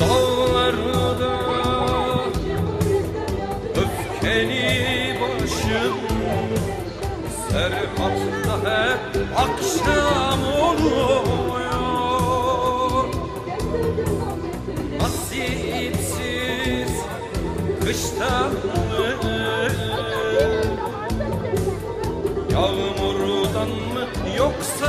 Dağlarda öfkeli başım Serhatta akşam kıştan mı yağmurdan mı yoksa